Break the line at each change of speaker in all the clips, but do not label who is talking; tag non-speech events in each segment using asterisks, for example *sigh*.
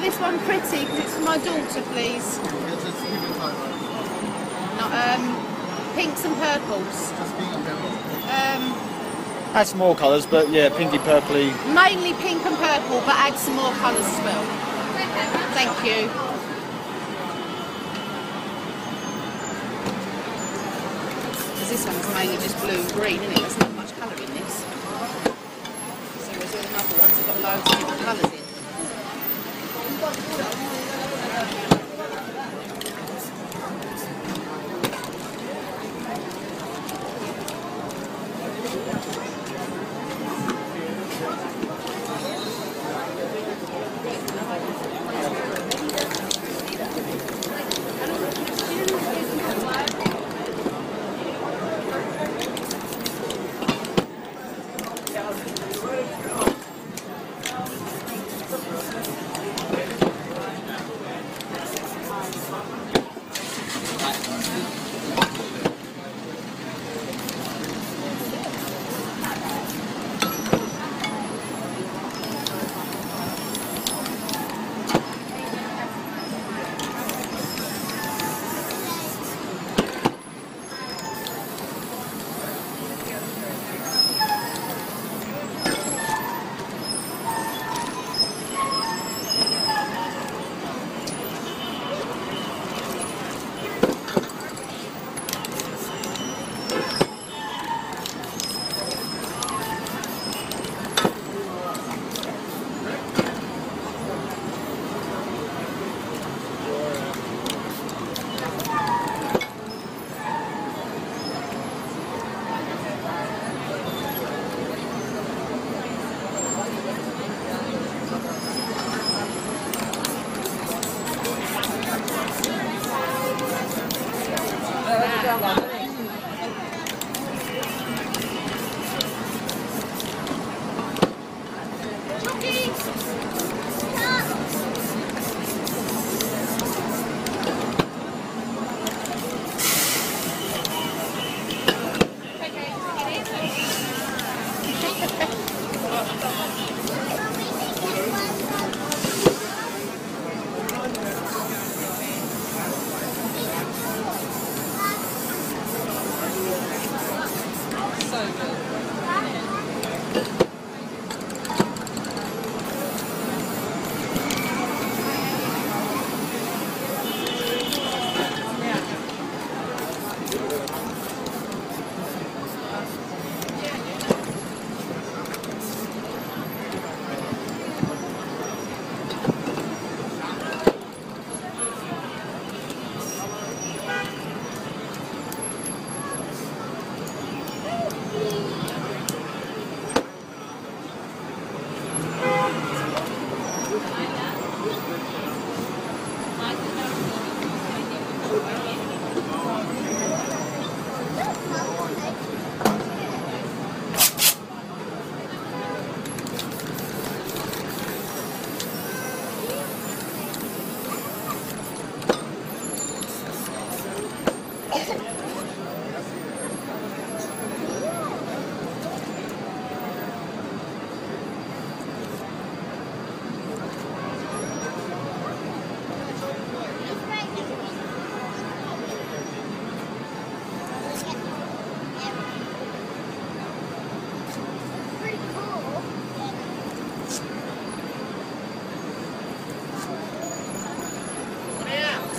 this one pretty because it's for my daughter, please.
Yes, it's even time,
Not, um, pinks and purples.
Just being a purple.
Um,
Add some more colours, but yeah, pinky purpley.
mainly pink and purple, but add some more colours as well. Thank you. Because this one's mainly just blue and green, isn't it? There's not much colour in this. So there's all the other ones that got loads of different colours in. 何?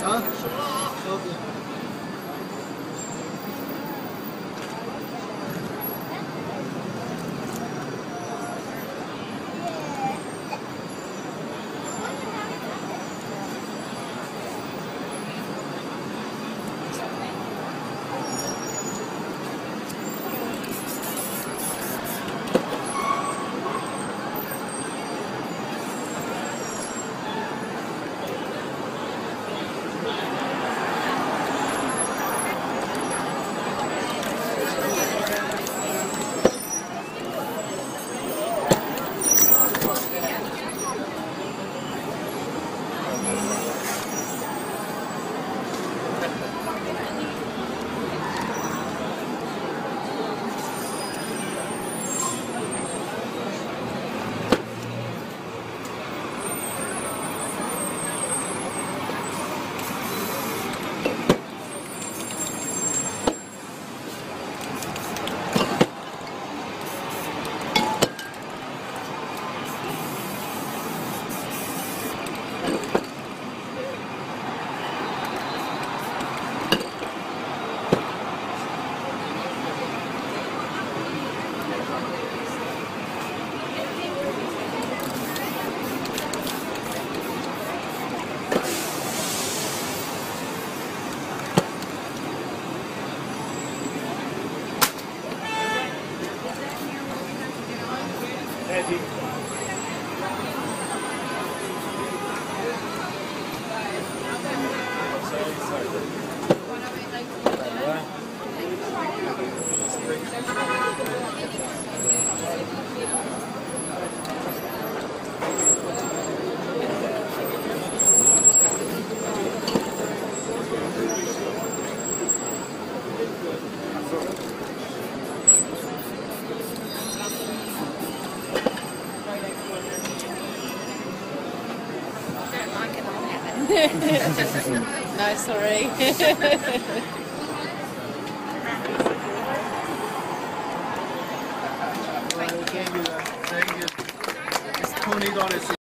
啊，熟了啊，好。है ji. *laughs* no, sorry.
Thank you. Thank you. It's twenty dollars.